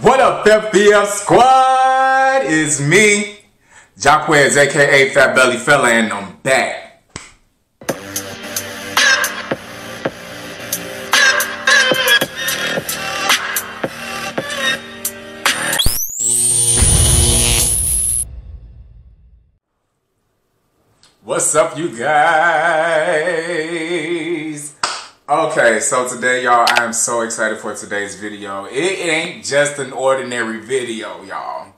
What up, FBF squad? It's me, Jacques, aka Fat Belly Fella, and I'm back. What's up, you guys? Okay, so today, y'all, I am so excited for today's video. It ain't just an ordinary video, y'all.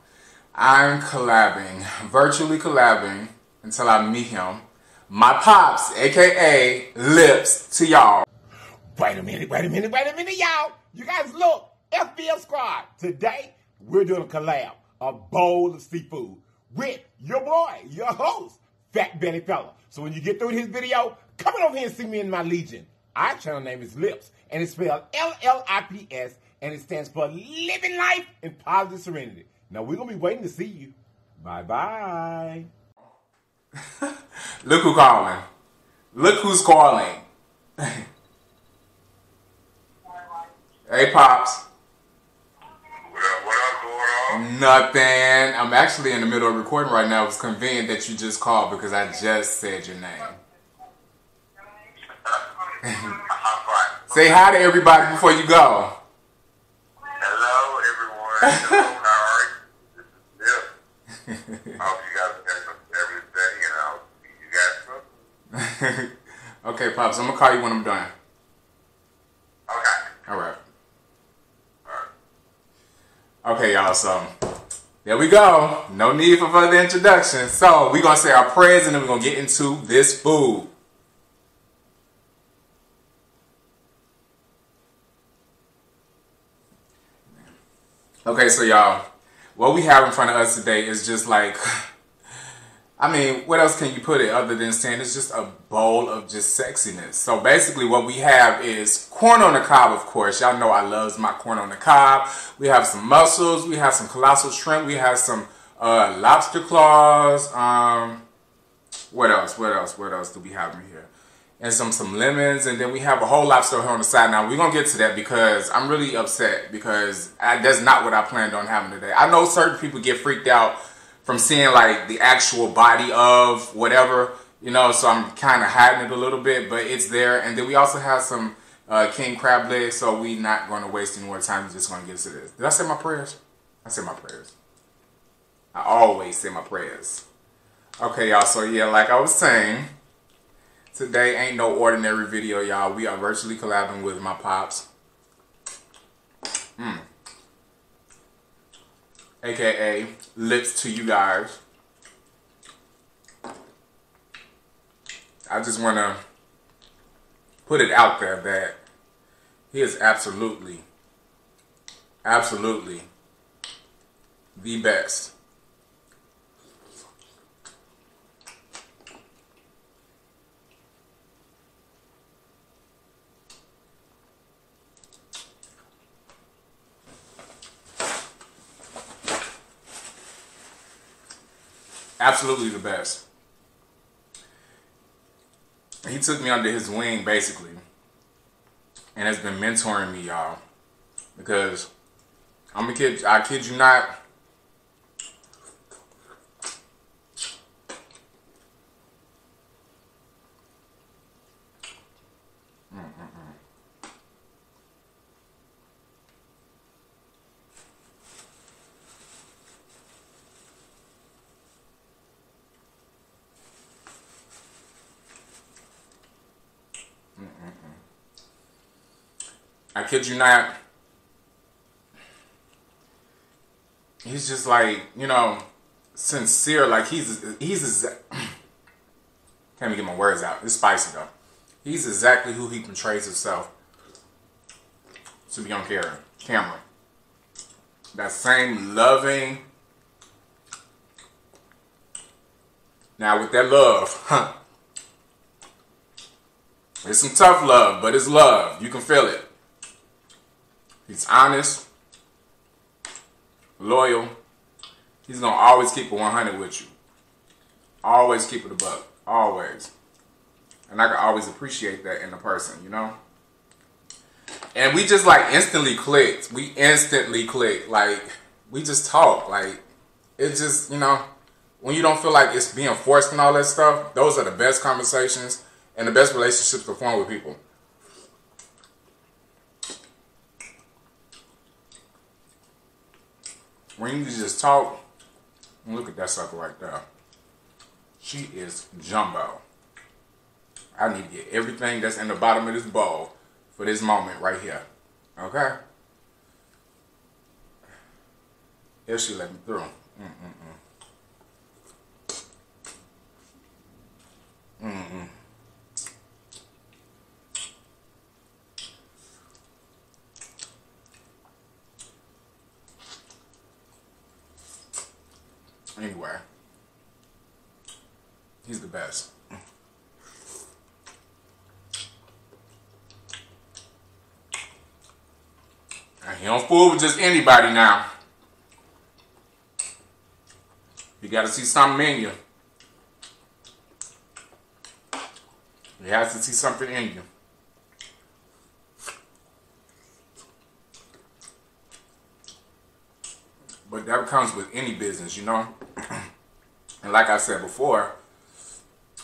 I'm collabing, virtually collabing, until I meet him. My pops, aka LLIPS, to y'all. Wait a minute, wait a minute, wait a minute, y'all. You guys look, FBF Squad. Today, we're doing a collab, a bowl of seafood with your boy, your host, Fat Belly Fella. So when you get through his video, come on over here and see me in my legion. Our channel name is LLIPS, and it's spelled L-L-I-P-S, and it stands for Living Life in Positive Serenity. Now, we're to be waiting to see you. Bye-bye. Look who calling. Look who's calling. hey, Pops. Nothing. I'm actually in the middle of recording right now. It was convenient that you just called because I just said your name. Say hi to everybody before you go. Hello, everyone. Hello, how are you? This is Bill. I hope you guys having a day, and I'll see you guys soon. okay, Pops, I'm gonna call you when I'm done. Okay. All right. All right. Okay, y'all, so there we go. No need for further introduction. So we're gonna say our prayers and then we're gonna get into this food. Okay, so y'all, what we have in front of us today is just like I mean, what else can you put it other than saying it's just a bowl of just sexiness? So basically what we have is corn on the cob, of course. Y'all know I loves my corn on the cob. We have some mussels. We have some colossal shrimp. We have some uh, lobster claws. Um, what else? What else? What else do we have in here? And some some lemons, and then we have a whole of here on the side. Now we're gonna get to that because I'm really upset because I, that's not what I planned on having today. I know certain people get freaked out from seeing like the actual body of whatever, you know, so I'm kind of hiding it a little bit, but it's there. And then we also have some uh, king crab legs, so we not going to waste any more time. We're just going to get to this. Did I say my prayers? I said my prayers. I always say my prayers. Okay, y'all, so yeah, like I was saying, today ain't no ordinary video, y'all. We are virtually collabing with my pops. Hmm aka LLIPS to you guys. I just want to put it out there that he is absolutely, absolutely the best. Absolutely the best. He took me under his wing basically and has been mentoring me, y'all. Because I'm a kid, I kid you not. I kid you not. He's just like, you know, sincere. Like he's he's can't even get my words out. It's spicy though. He's exactly who he portrays himself to be on camera. Camera. That same loving. Now with that love, huh? It's some tough love, but it's love. You can feel it. He's honest, loyal. He's gonna always keep it 100 with you. Always keep it a buck. Always. And I can always appreciate that in a person, you know? and we just like instantly clicked. We instantly clicked. Like we just talk. Like it just you know when you don't feel like it's being forced and all that stuff. Those are the best conversations and the best relationships to form with people. When you just talk, look at that sucker right there. She is jumbo. I need to get everything that's in the bottom of this bowl for this moment right here. Okay? If she let me through. Mm-mm-mm. Mm-mm. Anyway, he's the best. And he don't fool with just anybody now. You got to see something in you. He has to see something in you. But that comes with any business, you know? And like I said before,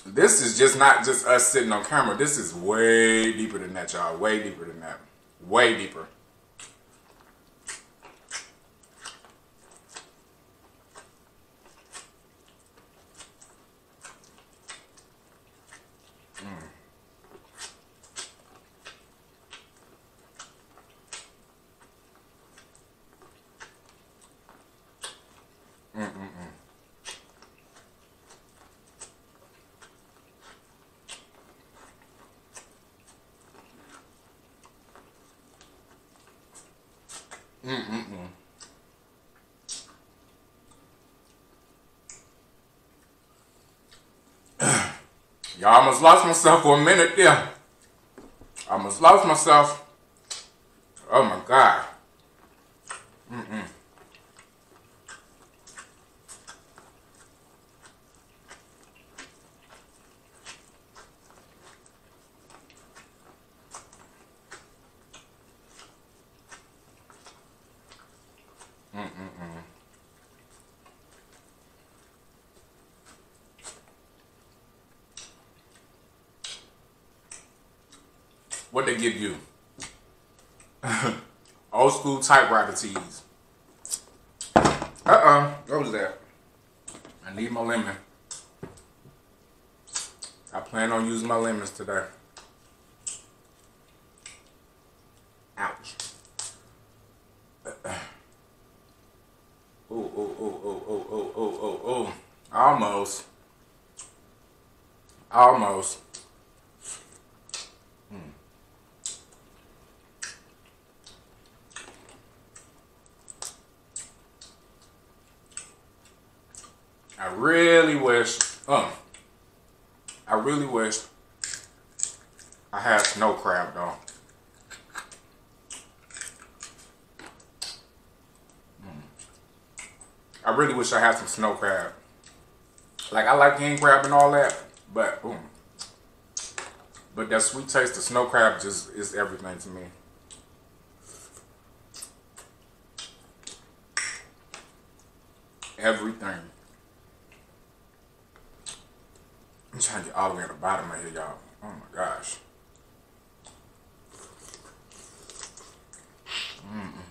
this is just not just us sitting on camera. This is way deeper than that, y'all. Way deeper than that. Way deeper. Mm-mm-mm. Y'all almost lost myself for a minute there. I almost lost myself. Oh my God. Mm-mm. What they give you? School typewriter tees. Uh-uh. What was that? I need my lemon. I plan on using my lemons today. Ouch. Oh, oh, oh, oh, oh, oh, oh, oh, oh. Almost. Almost. I really wish, um, I really wish I had snow crab though. Mm. I really wish I had some snow crab. Like I like king crab and all that, but boom. But that sweet taste of snow crab just is everything to me. Everything. I'm trying to get all the way at the bottom of here, y'all. Oh my gosh. Mm -mm.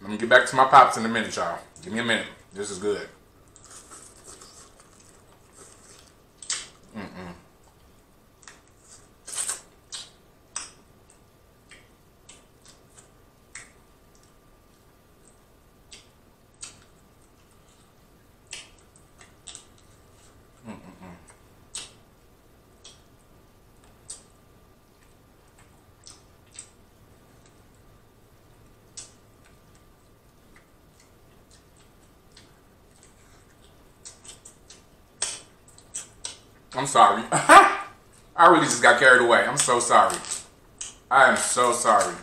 Let me get back to my pops in a minute, y'all. Give me a minute. This is good. Mm-mm. I'm sorry. I really just got carried away. I'm so sorry. I am so sorry.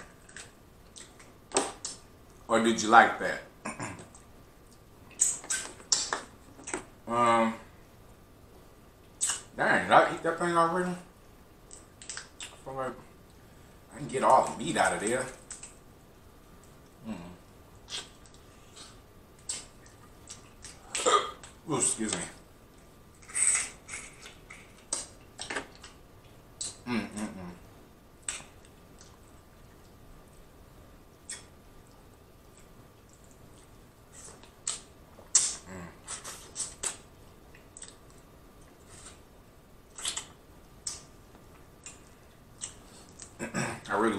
Or did you like that? um, Dang, did I eat that thing already? I feel like I can get all the meat out of there. Mm. Ooh, excuse me. Mm, mm, mm.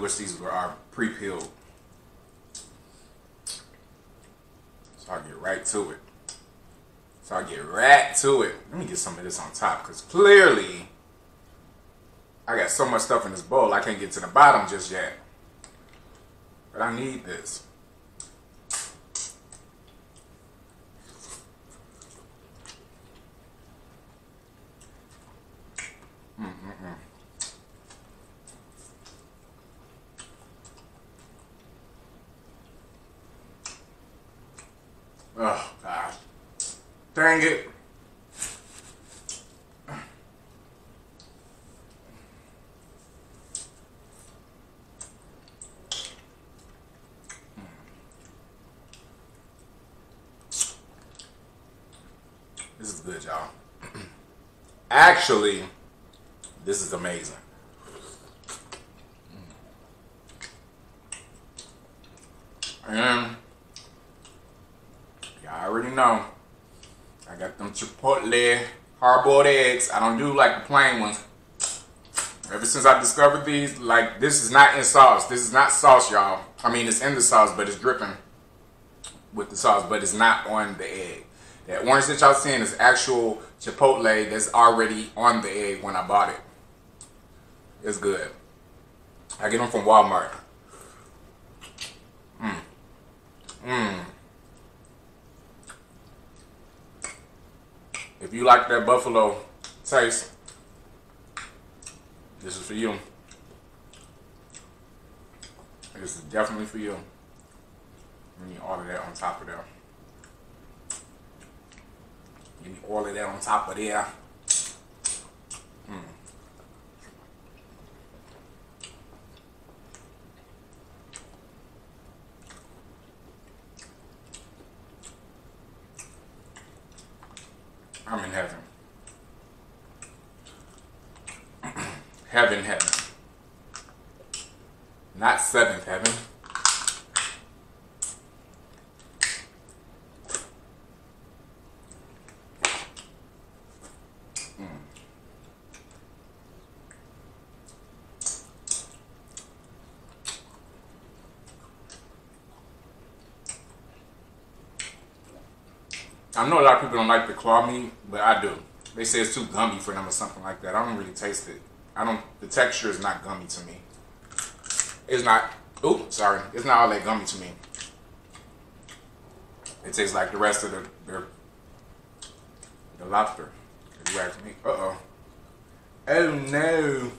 Wish these were our pre-peeled. So I'll get right to it. So I'll get right to it. Let me get some of this on top because clearly I got so much stuff in this bowl I can't get to the bottom just yet. But I need this. Mm-mm-mm. Oh, God. Dang it. This is good, y'all. Actually, this is amazing. And y'all already know. I got them chipotle hard-boiled eggs. I don't do like the plain ones. Ever since I discovered these, like this is not in sauce. This is not sauce, y'all. I mean, it's in the sauce, but it's dripping with the sauce, but it's not on the egg. That orange that y'all seeing is actual chipotle that's already on the egg when I bought it. It's good. I get them from Walmart. Mmm. Mmm. If you like that buffalo taste, this is for you. This is definitely for you. You need all of that on top of there. Need all of that on top of there. Mm. I'm in heaven. heaven, heaven. Not seventh heaven. I know a lot of people don't like the claw meat, but I do. They say it's too gummy for them or something like that. I don't really taste it. I don't. The texture is not gummy to me. It's not. Oop, sorry. It's not all that gummy to me. It tastes like the rest of the the, the lobster. If you ask me. Uh oh. Oh no.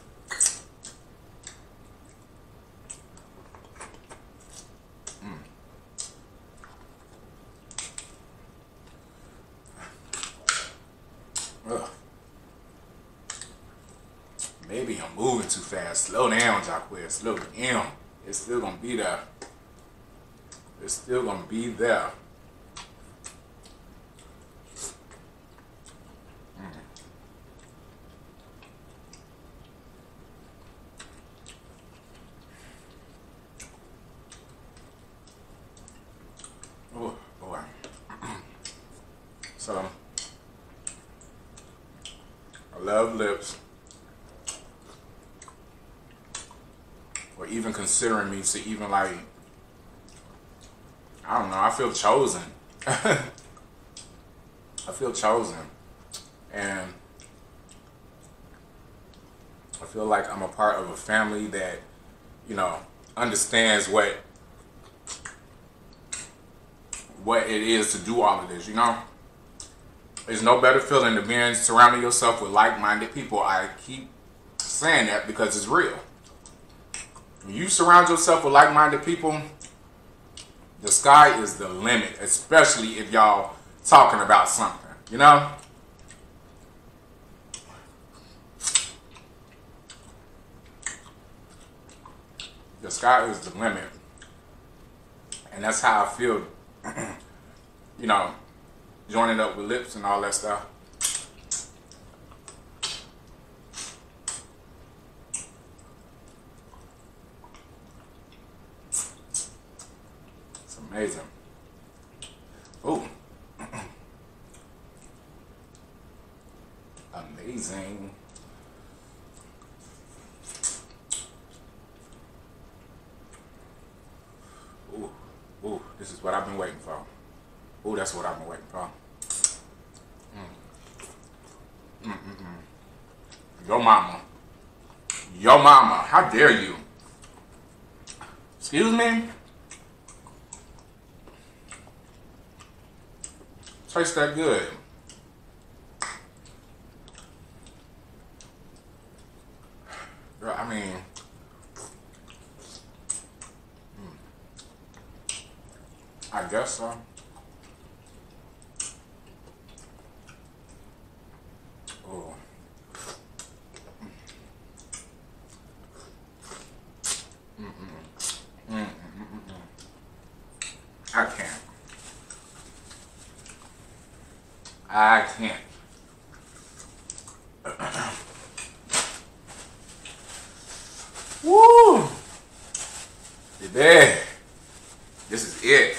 Ugh. Maybe I'm moving too fast. Slow down, Jacques. Slow down. It's still gonna be there. It's still gonna be there. Mm. Oh boy. so I love LLIPS. Or even considering me to even like, I don't know, I feel chosen. I feel chosen. And I feel like I'm a part of a family that, you know, understands what what it is to do all of this, you know? There's no better feeling than being surrounding yourself with like-minded people. I keep saying that because it's real. When you surround yourself with like-minded people, the sky is the limit, especially if y'all talking about something, you know? The sky is the limit. And that's how I feel, you know, joining up with LLIPS and all that stuff. Amazing. Ooh. Amazing. Ooh, ooh, this is what I've been waiting for. Ooh, that's what I've been waiting for. Mm. Mm-mm-mm. Yo mama. Yo mama, how dare you? Excuse me? Tastes that good. I mean, mm. I guess so. Oh. Mm-mm. Mm-mm-mm-mm. I can't. I can't. Woo! Baby, this is it.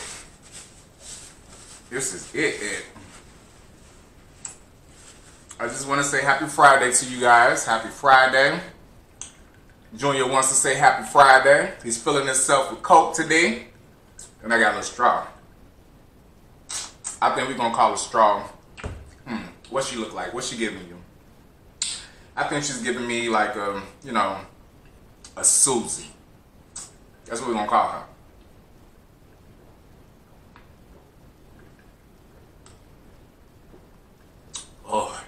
This is it, it. I just want to say happy Friday to you guys. Happy Friday. Junior wants to say happy Friday. He's filling himself with Coke today. And I got a straw. I think we're going to call it straw. Hmm. What she look like? What she giving you? I think she's giving me like a, you know, a Susie. That's what we're going to call her. Oh.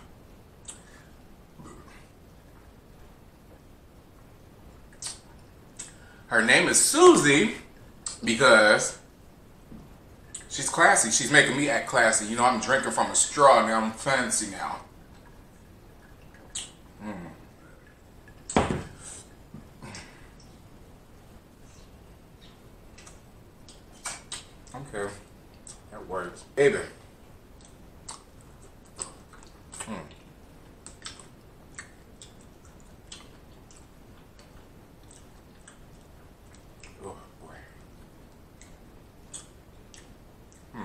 Her name is Susie because she's classy. She's making me act classy. You know, I'm drinking from a straw now. I'm fancy now. Mm. Okay, that works. Baby. Mm. Oh boy. Hmm.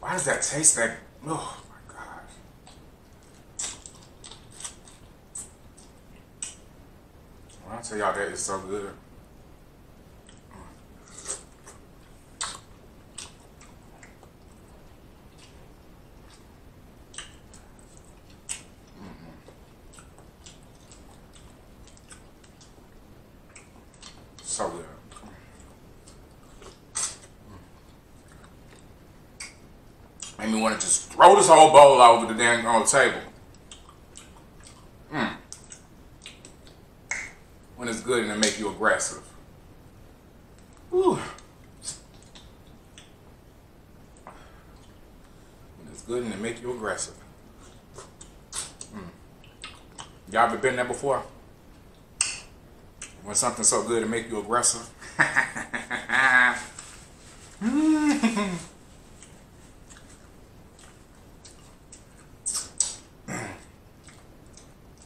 Why does that taste that? Oh my gosh. When I tell y'all that is so good. So good. Made me want to just throw this whole bowl over the damn on the table. Mm. When it's good and it make you aggressive. When it's good and it make you aggressive. Mm. Y'all ever been there before? When something's so good it make you aggressive. Mm.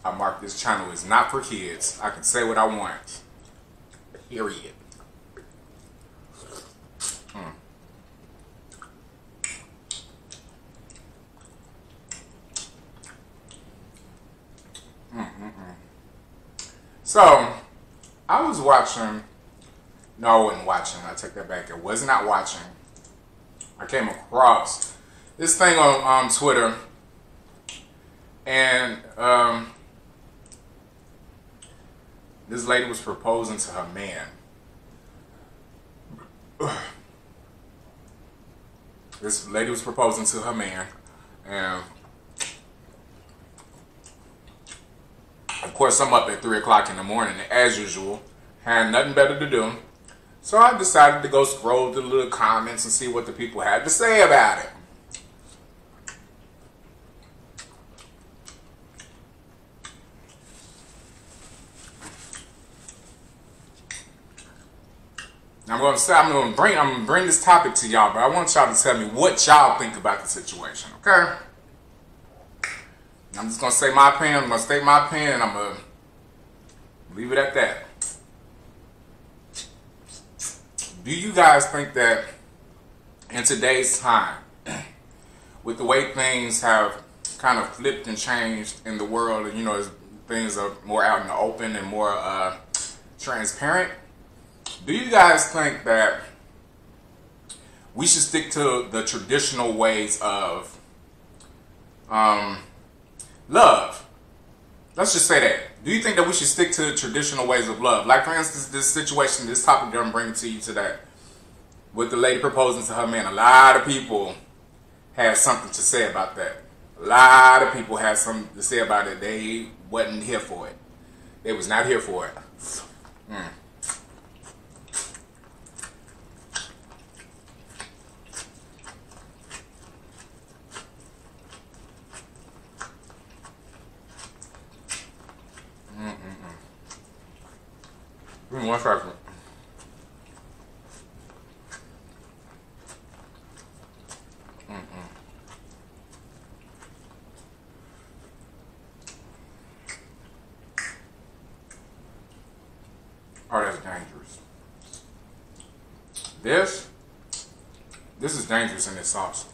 I mark this channel not for kids. I can say what I want. Period. Mm. So, I was watching. No, I wasn't watching. I take that back. I was not watching. I came across this thing on, on Twitter, and um, this lady was proposing to her man. This lady was proposing to her man, and of course, I'm up at three o'clock in the morning as usual. Had nothing better to do, So I decided to go scroll through the little comments and see what the people had to say about it. I'm gonna say I'm gonna bring I'm gonna bring this topic to y'all, but I want y'all to tell me what y'all think about the situation, okay? I'm just gonna say my opinion, I'm gonna state my opinion, and I'm gonna leave it at that. Do you guys think that in today's time, with the way things have kind of flipped and changed in the world, and you know, things are more out in the open and more uh, transparent? Do you guys think that we should stick to the traditional ways of um, love? Let's just say that. Do you think that we should stick to traditional ways of love? Like, for instance, this situation, this topic that I'm bringing to you today, with the lady proposing to her man, a lot of people had something to say about that. A lot of people had something to say about it. They wasn't here for it. They was not here for it. Mm. Give me one second. Oh, that's dangerous. This, this is dangerous in this sauce.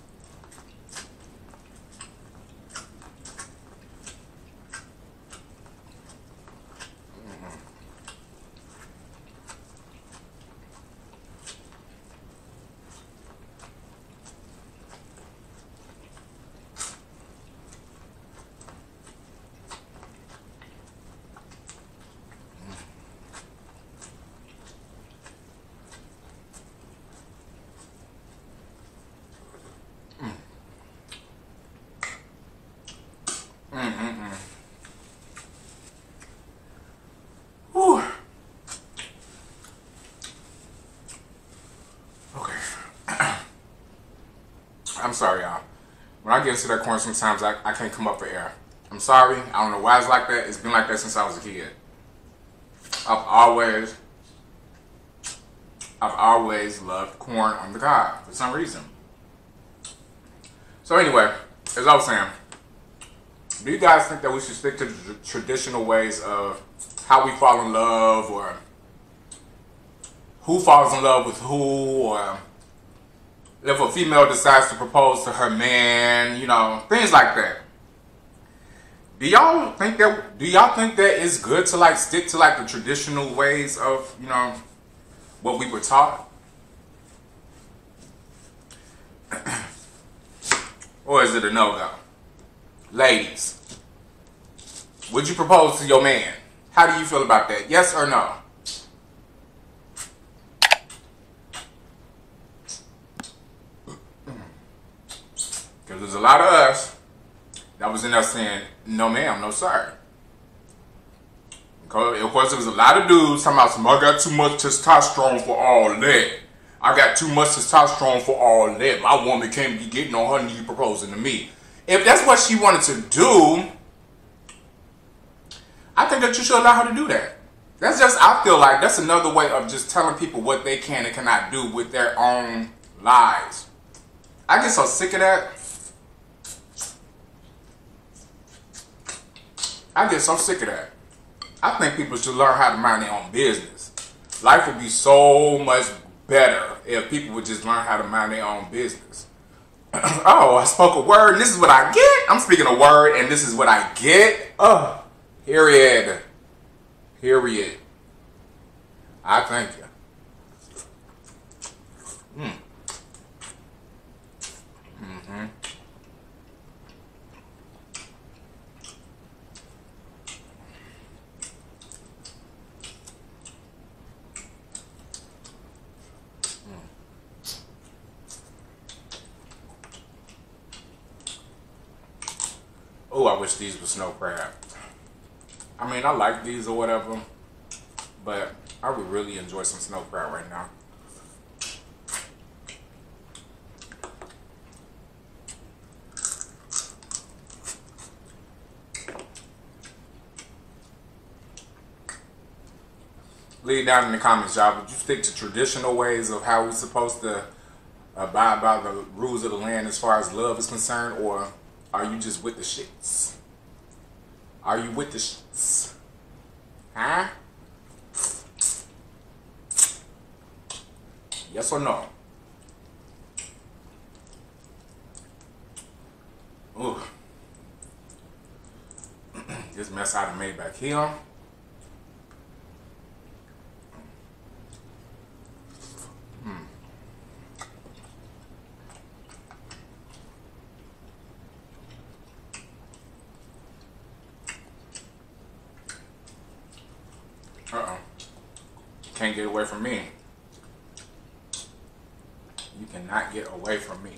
Whew. Okay. I'm sorry, y'all. When I get into that corner, sometimes I, I can't come up for air. I'm sorry. I don't know why it's like that. It's been like that since I was a kid. I've always, I've always loved corn on the cob for some reason. So anyway, as I was saying, do you guys think that we should stick to the traditional ways of how we fall in love or who falls in love with who or if a female decides to propose to her man, you know, things like that. Do y'all think that do y'all think that it's good to like stick to like the traditional ways of, you know, what we were taught? or is it a no-go? Ladies, would you propose to your man? How do you feel about that? Yes or no? There's a lot of us that was in there saying, no ma'am, no sir. Of course, there was a lot of dudes talking about, I got too much testosterone for all that. I got too much testosterone for all that. My woman can't be getting on her knee proposing to me. If that's what she wanted to do, I think that you should allow her to do that. That's just, I feel like that's another way of just telling people what they can and cannot do with their own lives. I get so sick of that. I get so sick of that. I think people should learn how to mind their own business. Life would be so much better if people would just learn how to mind their own business. oh, I spoke a word and this is what I get. I'm speaking a word and this is what I get. Oh. Period. Period. I thank you. Mm. Mm-hmm. Oh, I wish these were snow crab. I mean, I like these or whatever, But I would really enjoy some snow crab right now. Leave down in the comments, y'all. Would you stick to traditional ways of how we're supposed to abide by the rules of the land as far as love is concerned, or are you just with the shits? Are you with the shits? Huh? Yes or no? Ooh. this mess I done made back here. Uh-oh. Can't get away from me. You cannot get away from me.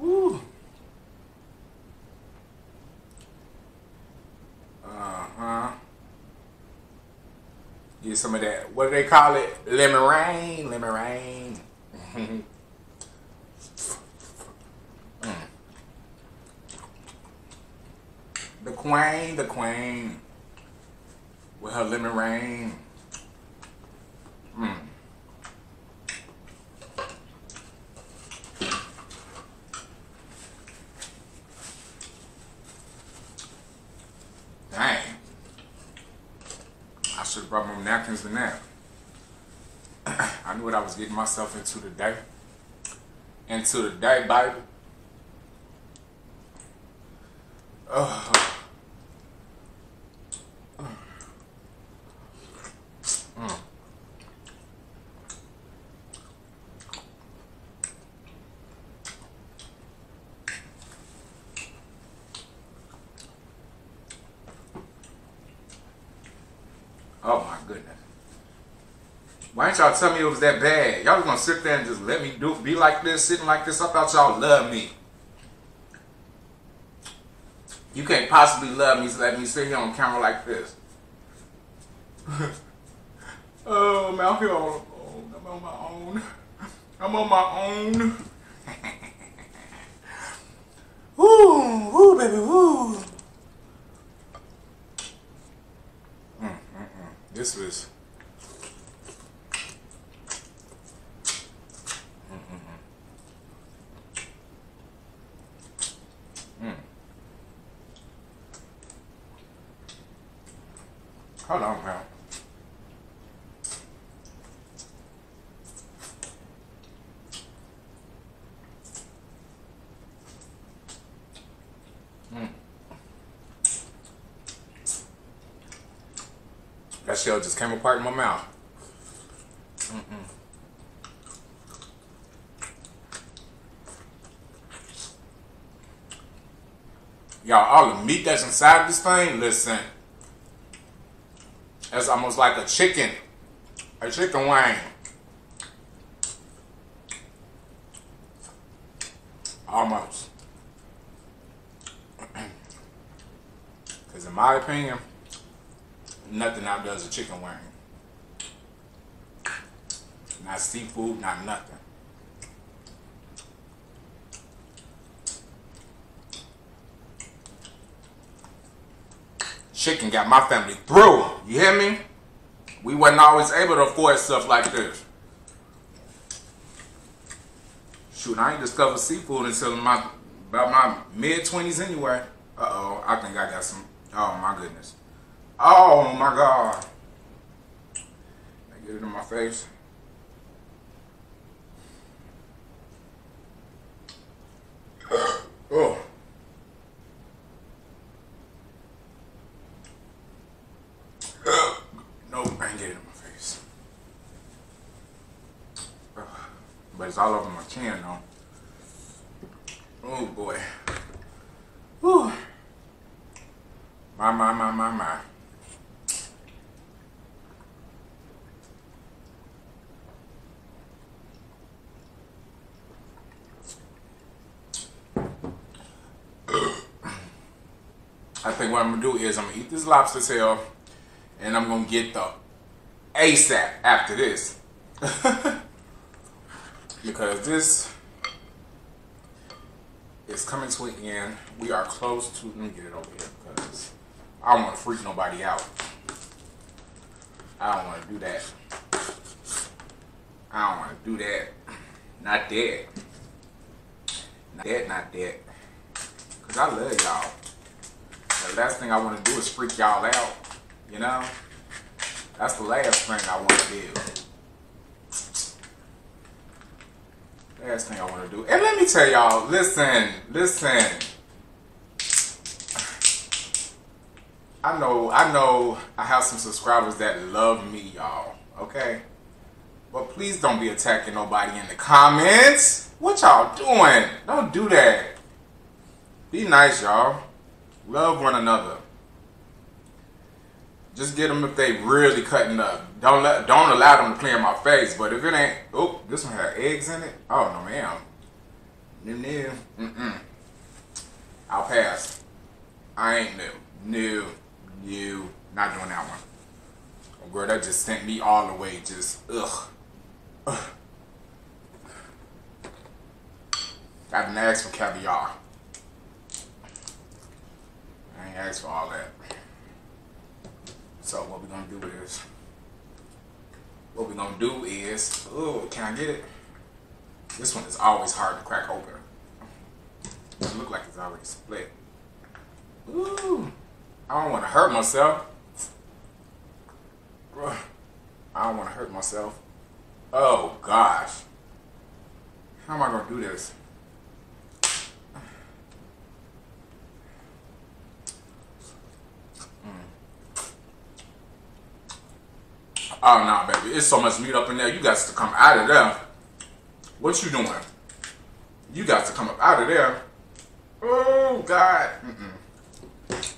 Woo. Uh-huh. Some of that, what do they call it? Lemon rain, lemon rain. The queen, the queen, with her lemon rain. Mm. Dang. I should have brought my napkins to nap. I knew what I was getting myself into today. Into the day, baby. Oh. Mm. Oh my goodness. Why didn't y'all tell me it was that bad? Y'all was gonna sit there and just let me do be like this, sitting like this. I thought y'all love me. You can't possibly love me to let me sit here on camera like this. oh, I'm out here on, I'm on my own. I'm on my own. woo, woo, baby, woo. Mm, mm, mm. This was. Hold on, man. Mm. That shell just came apart in my mouth. Mm -mm. Y'all, all the meat that's inside this thing, listen. It's almost like a chicken, a chicken wing. Almost. Because in my opinion, nothing outdoes a chicken wing. Not seafood, not nothing. Chicken got my family through. You hear me? We wasn't always able to afford stuff like this. Shoot, I ain't discovered seafood until my about my mid twenties anyway. Uh oh, I think I got some. Oh my goodness. Oh my god. I get it in my face. oh. But it's all over my chin though. Oh boy. Whew. My, my, my, my, my. I think what I'm gonna do is I'm gonna eat this lobster tail and I'm gonna get the ASAP after this. because this is coming to an end. We are close to. Let me get it over here because I don't want to freak nobody out. I don't want to do that. I don't want to do that. Not that. Not that, not that. Because I love y'all. The last thing I want to do is freak y'all out. You know? That's the last thing I want to do. Last thing I want to do. And let me tell y'all, listen, listen. I know, I know I have some subscribers that love me, y'all. Okay? But please don't be attacking nobody in the comments. What y'all doing? Don't do that. Be nice, y'all. Love one another. Just get them if they really cutting up. Don't let, don't allow them to in my face. But if it ain't, oh, this one had eggs in it. Oh no, ma'am. No, no. I'll pass. I ain't new, new, new. Not doing that one. Oh, girl, that just sent me all the way. Just ugh. ugh. I didn't ask for caviar. I ain't asked for all that. So what we're gonna do is, what we're gonna do is, oh, can I get it? This one is always hard to crack open. It look like it's already split. Ooh, I don't want to hurt myself. I don't want to hurt myself. Oh gosh, how am I gonna do this? Oh no, baby, it's so much meat up in there. You got to come out of there. What you doing? You got to come up out of there. Oh God. Mm-mm.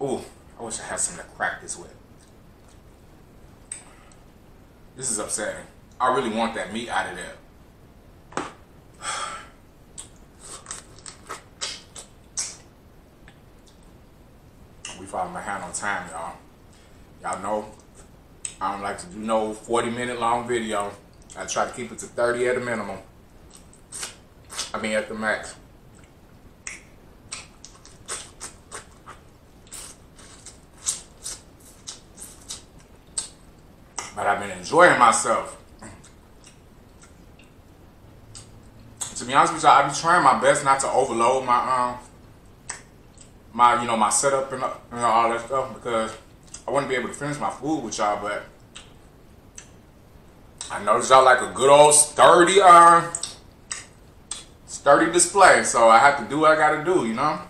Oh, I wish I had something to crack this with. This is upsetting. I really want that meat out of there. We falling behind on time, y'all. Y'all know I don't like to do no 40 minute long video. I try to keep it to 30 at a minimum. I mean at the max. But I've been enjoying myself. To be honest with you, I be trying my best not to overload my um my you know my setup and, and all that stuff because I wouldn't be able to finish my food with y'all, but I noticed y'all like a good old sturdy, uh, sturdy display. So I have to do what I gotta do, you know?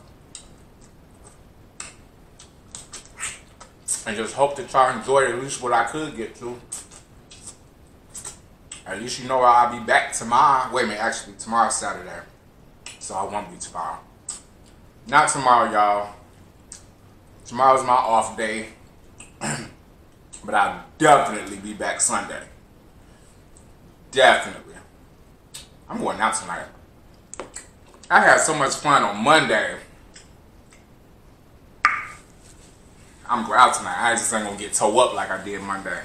And just hope that y'all enjoyed at least what I could get to. At least you know I'll be back tomorrow. Wait a minute, actually, tomorrow's Saturday. So I won't be tomorrow. Not tomorrow, y'all. Tomorrow's my off day. But I'll definitely be back Sunday. Definitely. I'm going out tonight. I had so much fun on Monday. I'm going out tonight. I just ain't gonna get toe up like I did Monday.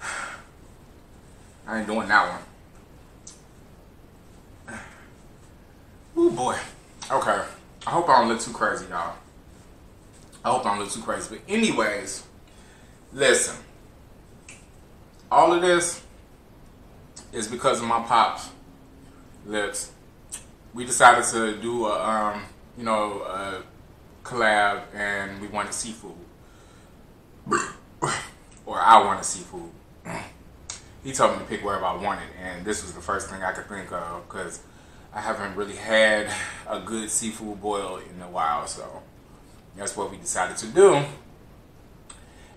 I ain't doing that one. Oh boy. Okay. I hope I don't look too crazy, y'all. I hope I don't look too crazy. But anyways, listen. All of this is because of my pops LLIPS. We decided to do a, um, you know, a collab and we wanted seafood. or I wanted seafood. he told me to pick wherever I wanted and this was the first thing I could think of because I haven't really had a good seafood boil in a while so that's what we decided to do.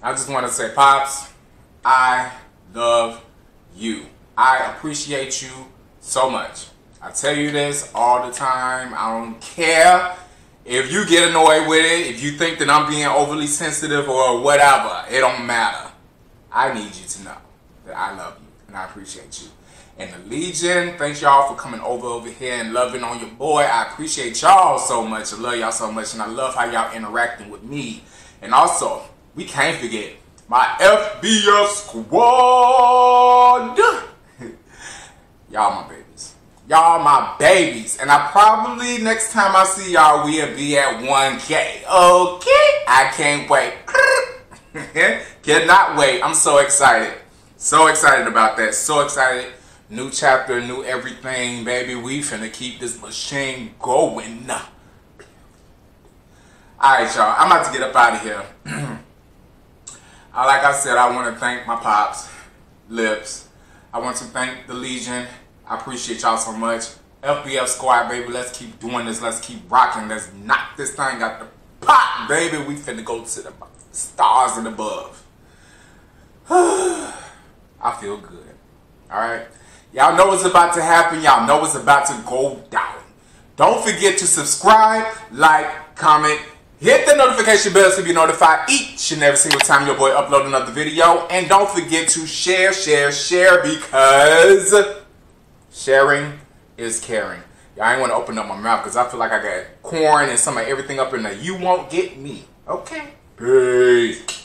I just want to say, Pops, I love you. I appreciate you so much. I tell you this all the time. I don't care if you get annoyed with it, if you think that I'm being overly sensitive or whatever. It don't matter. I need you to know that I love you and I appreciate you. And the Legion. Thanks y'all for coming over over here and loving on your boy. I appreciate y'all so much. I love y'all so much, and I love how y'all interacting with me. And also, we can't forget my FBF squad. y'all my babies. Y'all my babies. And I probably, next time I see y'all, we'll be at 1K. Okay? I can't wait. Cannot wait. I'm so excited. So excited about that. So excited. New chapter, new everything, baby. We finna keep this machine going. Alright, y'all. I'm about to get up out of here. Uh, like I said, I want to thank my pops, LLIPS. I want to thank the Legion. I appreciate y'all so much. FBF squad, baby. Let's keep doing this. Let's keep rocking. Let's knock this thing out the pot, baby. We finna go to the stars and above. I feel good. All right. Y'all know what's about to happen. Y'all know what's about to go down. Don't forget to subscribe, like, comment, hit the notification bell to be notified each and every single time your boy upload another video. And don't forget to share, share, share because sharing is caring. Y'all ain't want to open up my mouth because I feel like I got corn and some of everything up in there. You won't get me. Okay? Peace.